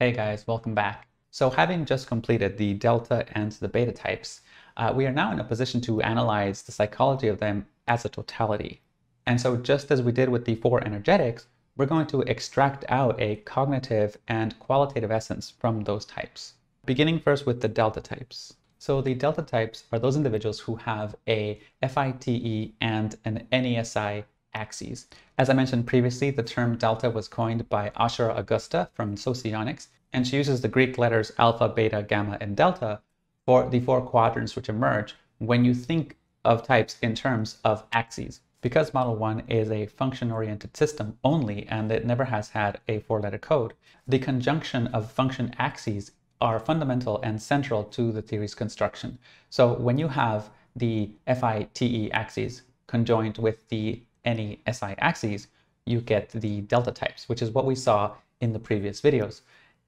Hey guys, welcome back. So having just completed the delta and the beta types, uh, we are now in a position to analyze the psychology of them as a totality. And so just as we did with the four energetics, we're going to extract out a cognitive and qualitative essence from those types. Beginning first with the delta types. So the delta types are those individuals who have a FITE and an NESI axes. As I mentioned previously, the term delta was coined by Aushra Augusta from Socionics, and she uses the Greek letters alpha, beta, gamma, and delta for the four quadrants which emerge when you think of types in terms of axes. Because Model 1 is a function-oriented system only and it never has had a four-letter code, the conjunction of function axes are fundamental and central to the theory's construction. So when you have the FITE axes conjoined with the any SI axes, you get the delta types, which is what we saw in the previous videos.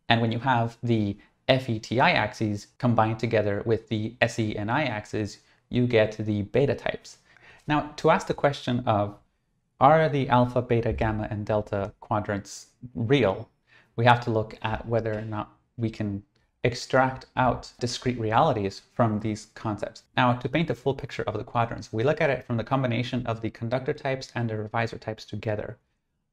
And when you have the FETI axes combined together with the SENI axes, you get the beta types. Now, to ask the question of, are the alpha, beta, gamma, and delta quadrants real? We have to look at whether or not we can extract out discrete realities from these concepts. Now, to paint a full picture of the quadrants, we look at it from the combination of the conductor types and the revisor types together.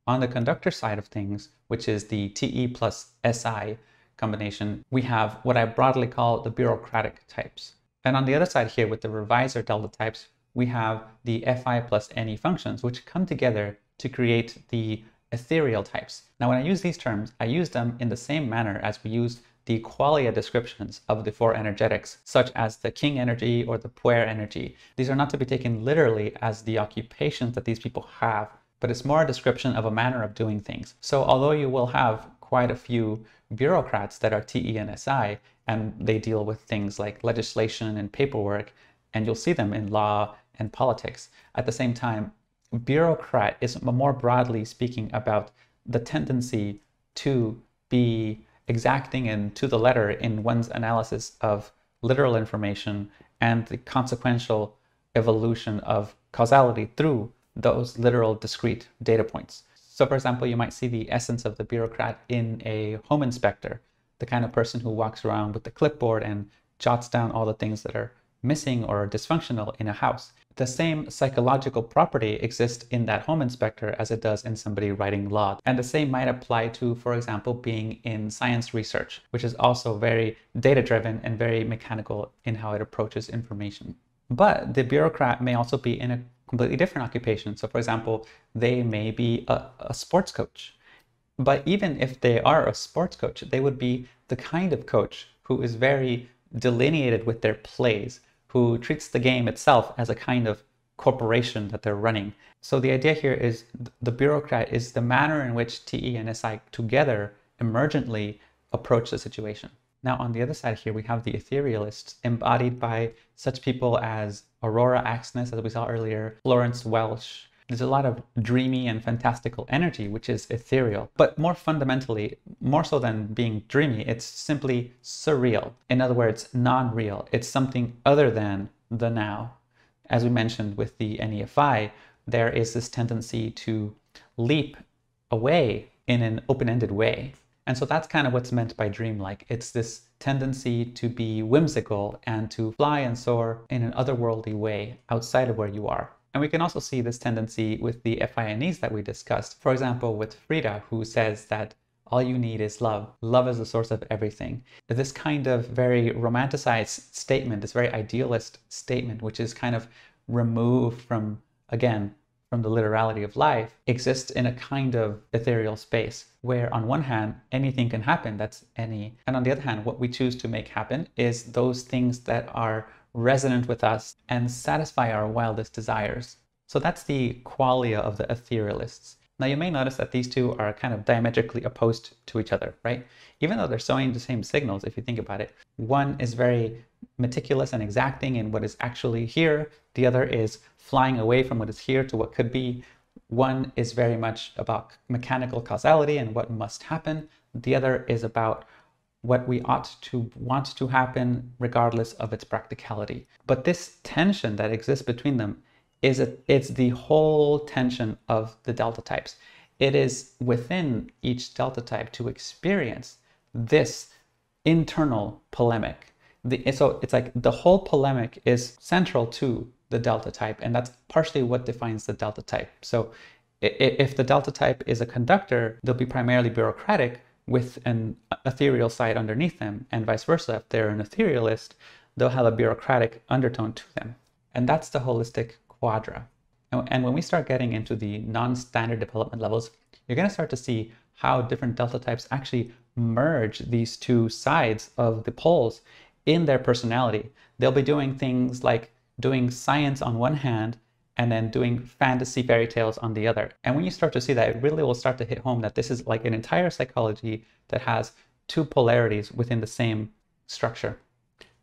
On the conductor side of things, which is the TE plus SI combination, we have what I broadly call the bureaucratic types. And on the other side here with the revisor delta types, we have the FI plus NE functions, which come together to create the ethereal types. Now, when I use these terms, I use them in the same manner as we used the qualia descriptions of the four energetics, such as the king energy or the puer energy. These are not to be taken literally as the occupations that these people have, but it's more a description of a manner of doing things. So although you will have quite a few bureaucrats that are TE and SI, and they deal with things like legislation and paperwork, and you'll see them in law and politics. At the same time, bureaucrat is more broadly speaking about the tendency to be exacting and to the letter in one's analysis of literal information and the consequential evolution of causality through those literal discrete data points. So for example, you might see the essence of the bureaucrat in a home inspector, the kind of person who walks around with the clipboard and jots down all the things that are missing or dysfunctional in a house. The same psychological property exists in that home inspector as it does in somebody writing law. And the same might apply to, for example, being in science research, which is also very data driven and very mechanical in how it approaches information. But the bureaucrat may also be in a completely different occupation. So, for example, they may be a, a sports coach. But even if they are a sports coach, they would be the kind of coach who is very delineated with their plays, who treats the game itself as a kind of corporation that they're running. So the idea here is the bureaucrat is the manner in which TE and SI together emergently approach the situation. Now on the other side here, we have the etherealists embodied by such people as Aurora Aksnes, as we saw earlier, Florence Welch, there's a lot of dreamy and fantastical energy, which is ethereal. But more fundamentally, more so than being dreamy, it's simply surreal. In other words, non real. It's something other than the now. As we mentioned with the NEFI, there is this tendency to leap away in an open ended way. And so that's kind of what's meant by dreamlike. It's this tendency to be whimsical and to fly and soar in an otherworldly way outside of where you are. And we can also see this tendency with the FINEs that we discussed. For example, with Frida, who says that all you need is love. Love is the source of everything. This kind of very romanticized statement, this very idealist statement, which is kind of removed from, again, from the literality of life, exists in a kind of ethereal space where, on one hand, anything can happen, that's any. And on the other hand, what we choose to make happen is those things that are resonant with us, and satisfy our wildest desires. So that's the qualia of the etherealists. Now you may notice that these two are kind of diametrically opposed to each other, right? Even though they're showing the same signals, if you think about it. One is very meticulous and exacting in what is actually here. The other is flying away from what is here to what could be. One is very much about mechanical causality and what must happen. The other is about what we ought to want to happen regardless of its practicality. But this tension that exists between them is a, it's the whole tension of the delta types. It is within each delta type to experience this internal polemic. The, so it's like the whole polemic is central to the delta type, and that's partially what defines the delta type. So if the delta type is a conductor, they'll be primarily bureaucratic with an ethereal side underneath them, and vice versa. If they're an etherealist, they'll have a bureaucratic undertone to them. And that's the holistic quadra. And when we start getting into the non-standard development levels, you're going to start to see how different delta types actually merge these two sides of the poles in their personality. They'll be doing things like doing science on one hand and then doing fantasy fairy tales on the other. And when you start to see that, it really will start to hit home that this is like an entire psychology that has two polarities within the same structure.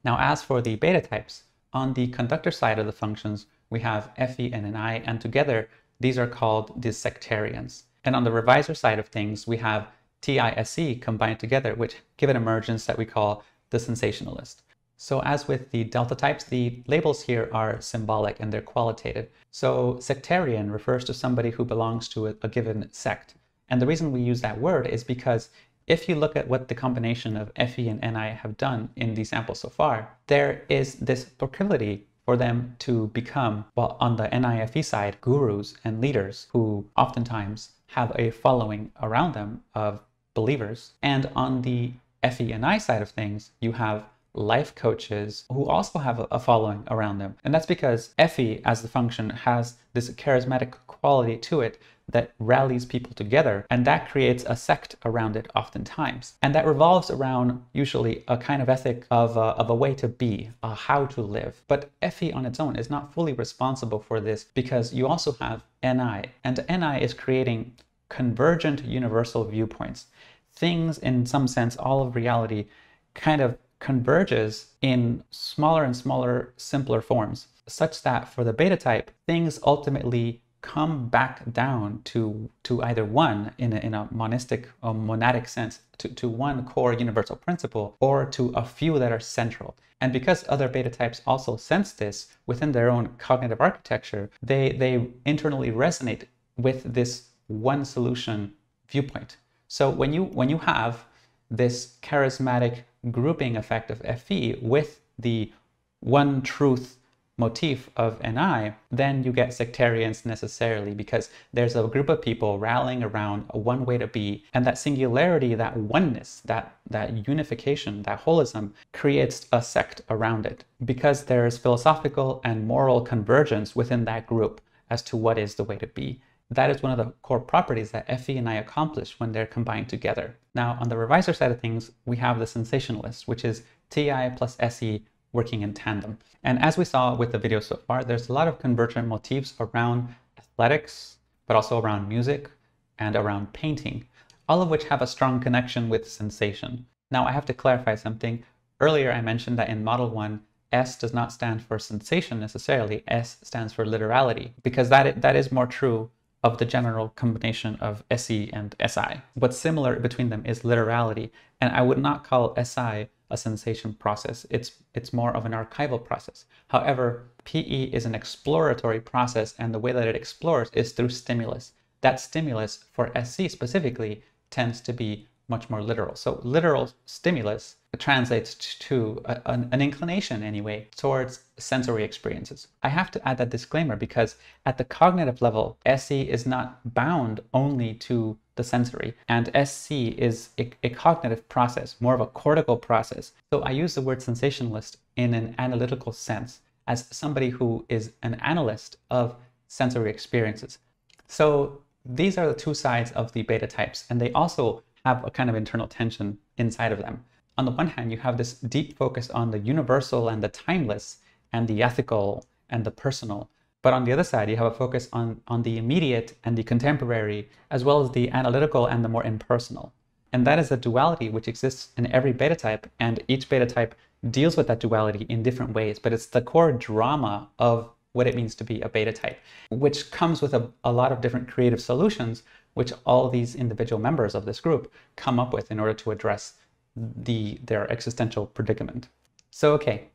Now, as for the beta types, on the conductor side of the functions, we have Fe and Ni, and together these are called the sectarians. And on the revisor side of things, we have TISE combined together, which give an emergence that we call the sensationalist. So as with the delta types, the labels here are symbolic and they're qualitative. So sectarian refers to somebody who belongs to a, a, given sect. And the reason we use that word is because if you look at what the combination of Fe and Ni have done in the sample so far, there is this proclivity for them to become, well, on the NIFE side, gurus and leaders who oftentimes have a following around them of believers. And on the FENI side of things, you have life coaches who also have a following around them. And that's because FE as the function has this charismatic quality to it that rallies people together and that creates a sect around it oftentimes. And that revolves around usually a kind of ethic of a, of a way to be, a how to live. But FE on its own is not fully responsible for this because you also have NI and NI is creating convergent universal viewpoints. Things in some sense, all of reality kind of converges in smaller and smaller, simpler forms, such that for the beta type, things ultimately come back down to, to either one in a, in a monistic or monadic sense, to, to one core universal principle, or to a few that are central. And because other beta types also sense this within their own cognitive architecture, they, they internally resonate with this one solution viewpoint. So when you when you have this charismatic grouping effect of FE with the one truth motif of NI, then you get sectarians necessarily because there's a group of people rallying around a one way to be, and that singularity, that oneness, that, that unification, that holism creates a sect around it because there's philosophical and moral convergence within that group as to what is the way to be. That is one of the core properties that FENI accomplish when they're combined together. Now, on the revisor side of things, we have the sensationalist, which is TI plus SE working in tandem. And as we saw with the video so far, there's a lot of convergent motifs around athletics, but also around music and around painting, all of which have a strong connection with sensation. Now, I have to clarify something. Earlier, I mentioned that in Model 1, S does not stand for sensation necessarily. S stands for literality, because that, that is more true of the general combination of SE and SI. What's similar between them is literality, and I would not call SI a sensation process. It's, it's more of an archival process. However, PE is an exploratory process, and the way that it explores is through stimulus. That stimulus for SE specifically tends to be much more literal. So literal stimulus translates to a, an, an, inclination anyway towards sensory experiences. I have to add that disclaimer because at the cognitive level, SE is not bound only to the sensory and SE is a, a cognitive process, more of a cortical process. So I use the word sensationalist in an analytical sense as somebody who is an analyst of sensory experiences. So these are the two sides of the beta types and they also have a kind of internal tension inside of them. On the one hand, you have this deep focus on the universal and the timeless and the ethical and the personal. But on the other side, you have a focus on, on the immediate and the contemporary, as well as the analytical and the more impersonal. And that is a duality which exists in every beta type, and each beta type deals with that duality in different ways, but it's the core drama of what it means to be a beta type, which comes with a, a lot of different creative solutions which all these individual members of this group come up with in order to address the, their existential predicament. So, okay,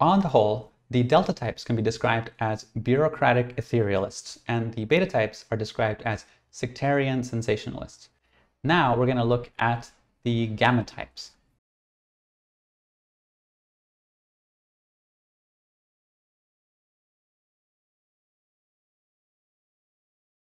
on the whole, the delta types can be described as bureaucratic etherealists, and the beta types are described as sectarian sensationalists. Now we're going to look at the gamma types.